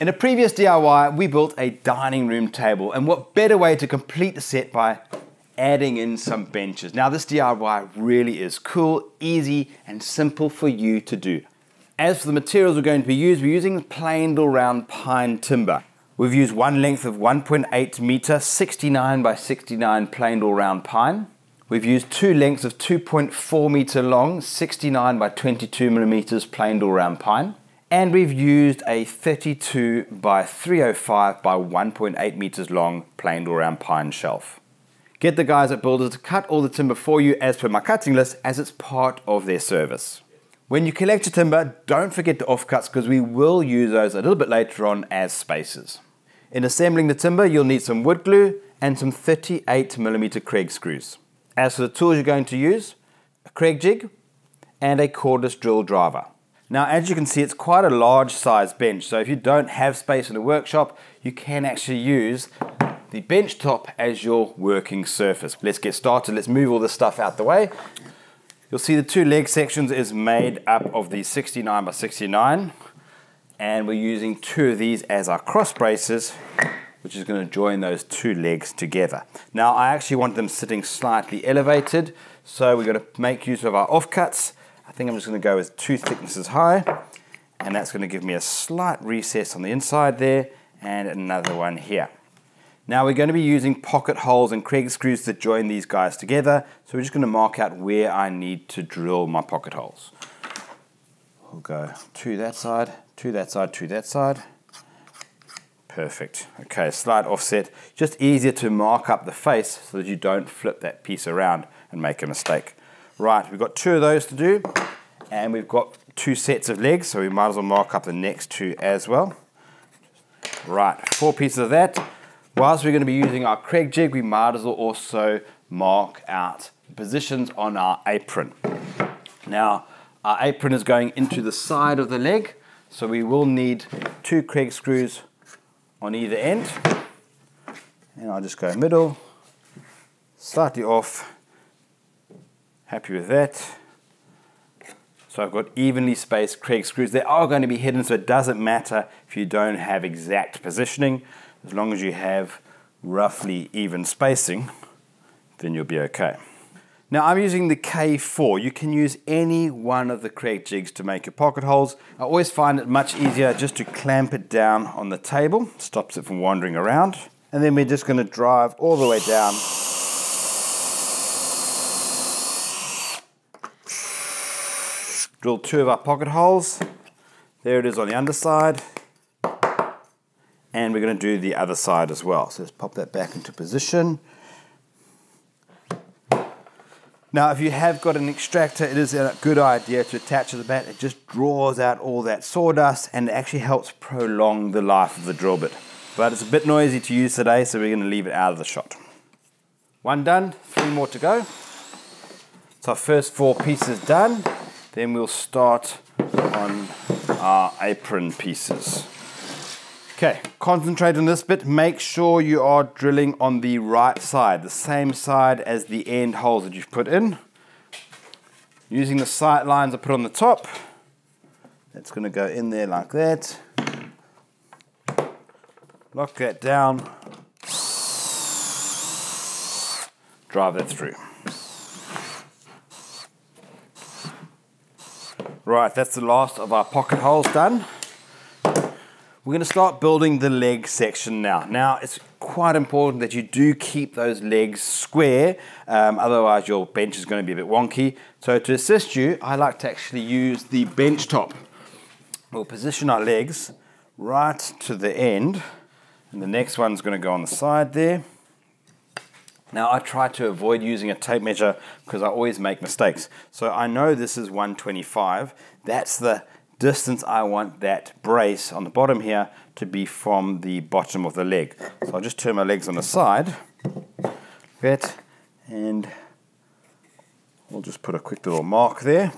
In a previous DIY, we built a dining room table, and what better way to complete the set by adding in some benches. Now this DIY really is cool, easy, and simple for you to do. As for the materials we're going to be using, we're using planed all round pine timber. We've used one length of 1.8 meter, 69 by 69 planed all round pine. We've used two lengths of 2.4 meter long, 69 by 22 millimeters planed all round pine and we've used a 32 by 305 by 1.8 meters long planed or round pine shelf. Get the guys at Builders to cut all the timber for you as per my cutting list as it's part of their service. When you collect your timber, don't forget the offcuts because we will use those a little bit later on as spacers. In assembling the timber, you'll need some wood glue and some 38mm Kreg screws. As for the tools you're going to use, a Kreg jig and a cordless drill driver. Now, as you can see, it's quite a large size bench. So if you don't have space in the workshop, you can actually use the bench top as your working surface. Let's get started. Let's move all this stuff out the way. You'll see the two leg sections is made up of the 69 by 69 and we're using two of these as our cross braces which is going to join those two legs together. Now I actually want them sitting slightly elevated so we're going to make use of our offcuts I think I'm just going to go with two thicknesses high and that's going to give me a slight recess on the inside there and another one here. Now we're going to be using pocket holes and Kreg screws to join these guys together so we're just going to mark out where I need to drill my pocket holes. We'll go to that side, to that side, to that side. Perfect. Okay, slight offset. Just easier to mark up the face so that you don't flip that piece around and make a mistake. Right, we've got two of those to do, and we've got two sets of legs, so we might as well mark up the next two as well. Right, four pieces of that. Whilst we're going to be using our Kreg jig, we might as well also mark out positions on our apron. Now, our apron is going into the side of the leg, so we will need two Kreg screws on either end. And I'll just go middle, slightly off, Happy with that. So I've got evenly spaced Kreg screws. They are going to be hidden, so it doesn't matter if you don't have exact positioning. As long as you have roughly even spacing, then you'll be okay. Now I'm using the K4. You can use any one of the Kreg jigs to make your pocket holes. I always find it much easier just to clamp it down on the table. Stops it from wandering around. And then we're just going to drive all the way down Drill two of our pocket holes. There it is on the underside. And we're going to do the other side as well. So let's pop that back into position. Now, if you have got an extractor, it is a good idea to attach to the bat. It just draws out all that sawdust and it actually helps prolong the life of the drill bit. But it's a bit noisy to use today, so we're going to leave it out of the shot. One done, three more to go. So our first four pieces done. Then we'll start on our apron pieces. Okay, concentrate on this bit. Make sure you are drilling on the right side, the same side as the end holes that you've put in. Using the sight lines I put on the top. That's going to go in there like that. Lock that down. Drive that through. Right, that's the last of our pocket holes done. We're going to start building the leg section now. Now, it's quite important that you do keep those legs square, um, otherwise your bench is going to be a bit wonky. So to assist you, I like to actually use the bench top. We'll position our legs right to the end, and the next one's going to go on the side there. Now I try to avoid using a tape measure because I always make mistakes. So I know this is 125. That's the distance I want that brace on the bottom here to be from the bottom of the leg. So I'll just turn my legs on the side. That and we'll just put a quick little mark there.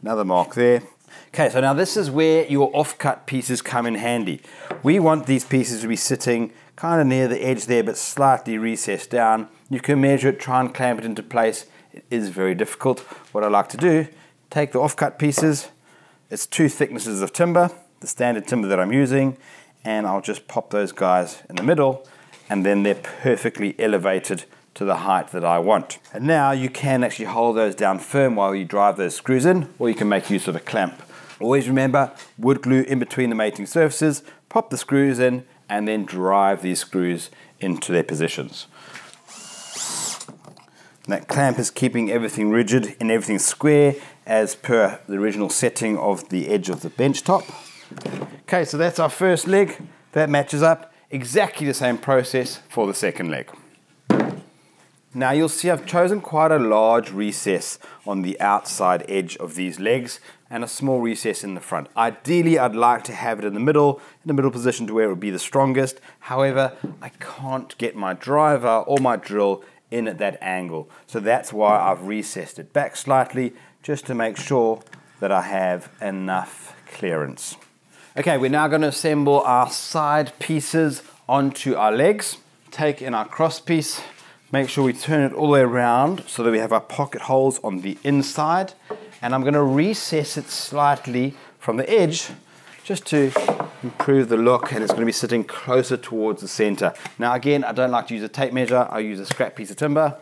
Another mark there. Okay, so now this is where your offcut pieces come in handy. We want these pieces to be sitting kind of near the edge there, but slightly recessed down. You can measure it, try and clamp it into place. It is very difficult. What I like to do, take the offcut pieces, it's two thicknesses of timber, the standard timber that I'm using, and I'll just pop those guys in the middle and then they're perfectly elevated to the height that I want. And now you can actually hold those down firm while you drive those screws in or you can make use of a clamp. Always remember wood glue in between the mating surfaces, pop the screws in and then drive these screws into their positions. And that clamp is keeping everything rigid and everything square as per the original setting of the edge of the bench top. Okay, so that's our first leg. That matches up. Exactly the same process for the second leg. Now you'll see I've chosen quite a large recess on the outside edge of these legs and a small recess in the front. Ideally, I'd like to have it in the middle, in the middle position to where it would be the strongest. However, I can't get my driver or my drill in at that angle. So that's why I've recessed it back slightly just to make sure that I have enough clearance. Okay, we're now going to assemble our side pieces onto our legs. Take in our cross piece, make sure we turn it all the way around so that we have our pocket holes on the inside. And I'm going to recess it slightly from the edge just to improve the look and it's going to be sitting closer towards the center. Now again, I don't like to use a tape measure, I use a scrap piece of timber.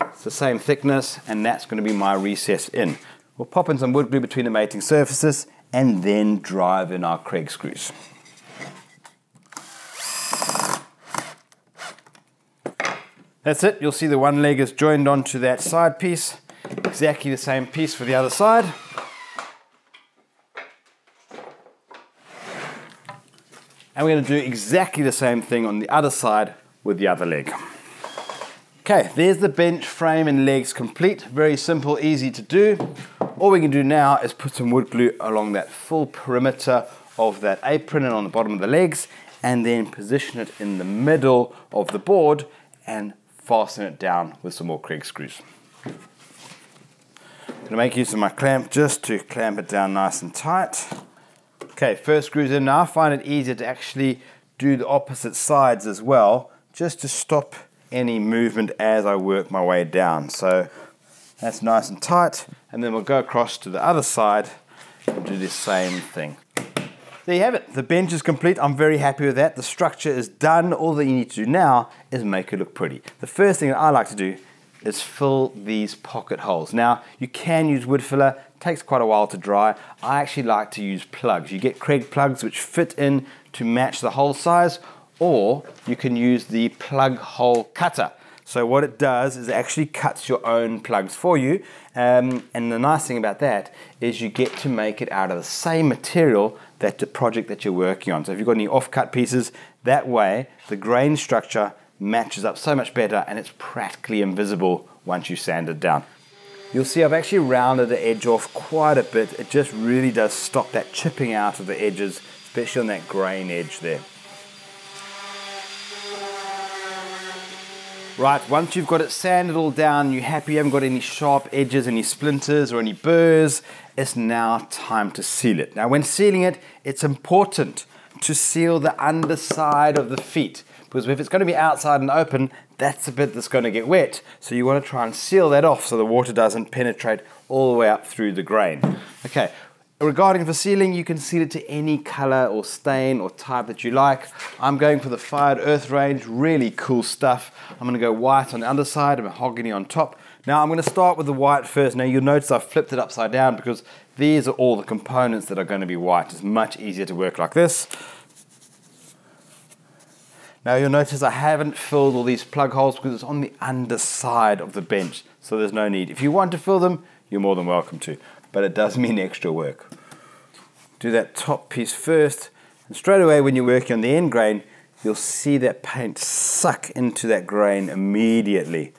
It's the same thickness and that's going to be my recess in. We'll pop in some wood glue between the mating surfaces and then drive in our Kreg screws. That's it, you'll see the one leg is joined onto that side piece. Exactly the same piece for the other side. And we're going to do exactly the same thing on the other side with the other leg. Okay, there's the bench frame and legs complete. Very simple, easy to do. All we can do now is put some wood glue along that full perimeter of that apron and on the bottom of the legs and then position it in the middle of the board and fasten it down with some more Kreg screws. I'm going to make use of my clamp just to clamp it down nice and tight. Okay, first screws in now. I find it easier to actually do the opposite sides as well, just to stop any movement as I work my way down. So that's nice and tight. And then we'll go across to the other side and do the same thing. There you have it. The bench is complete. I'm very happy with that. The structure is done. All that you need to do now is make it look pretty. The first thing that I like to do is fill these pocket holes. Now, you can use wood filler. It takes quite a while to dry. I actually like to use plugs. You get Kreg plugs which fit in to match the hole size or you can use the plug hole cutter. So what it does is it actually cuts your own plugs for you. Um, and the nice thing about that is you get to make it out of the same material that project that you're working on. So if you've got any off-cut pieces, that way the grain structure matches up so much better and it's practically invisible once you sand it down. You'll see I've actually rounded the edge off quite a bit. It just really does stop that chipping out of the edges, especially on that grain edge there. Right, once you've got it sanded all down, you're happy you haven't got any sharp edges, any splinters or any burrs, it's now time to seal it. Now when sealing it, it's important to seal the underside of the feet because if it's going to be outside and open, that's the bit that's going to get wet. So you want to try and seal that off so the water doesn't penetrate all the way up through the grain. Okay, Regarding the sealing, you can seal it to any color or stain or type that you like. I'm going for the Fired Earth range, really cool stuff. I'm gonna go white on the underside and mahogany on top. Now I'm gonna start with the white first. Now you'll notice I've flipped it upside down because these are all the components that are gonna be white. It's much easier to work like this. Now you'll notice I haven't filled all these plug holes because it's on the underside of the bench, so there's no need. If you want to fill them, you're more than welcome to but it does mean extra work. Do that top piece first, and straight away when you're working on the end grain, you'll see that paint suck into that grain immediately.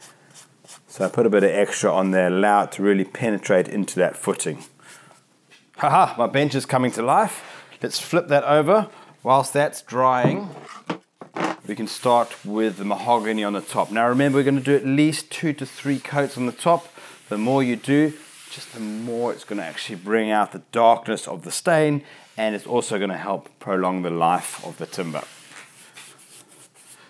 So I put a bit of extra on there, allow it to really penetrate into that footing. Haha, my bench is coming to life. Let's flip that over. Whilst that's drying, we can start with the mahogany on the top. Now remember, we're going to do at least two to three coats on the top. The more you do, just the more it's going to actually bring out the darkness of the stain and it's also going to help prolong the life of the timber.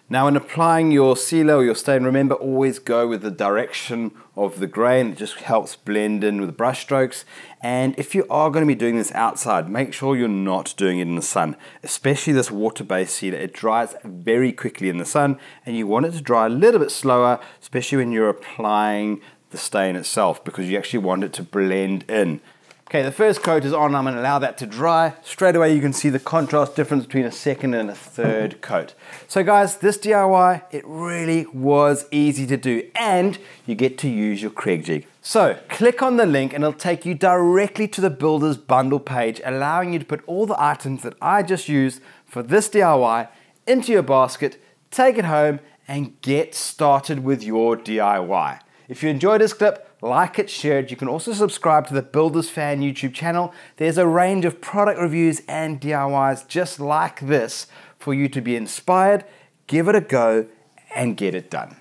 Now when applying your sealer or your stain, remember always go with the direction of the grain. It just helps blend in with the brush strokes. And if you are going to be doing this outside, make sure you're not doing it in the sun, especially this water-based sealer. It dries very quickly in the sun and you want it to dry a little bit slower, especially when you're applying the stain itself because you actually want it to blend in. Okay, the first coat is on. I'm to allow that to dry. Straight away, you can see the contrast difference between a second and a third coat. So guys, this DIY, it really was easy to do and you get to use your Kreg jig. So click on the link and it'll take you directly to the Builder's Bundle page, allowing you to put all the items that I just used for this DIY into your basket, take it home and get started with your DIY. If you enjoyed this clip, like it, share it. You can also subscribe to the Builders Fan YouTube channel. There's a range of product reviews and DIYs just like this for you to be inspired, give it a go, and get it done.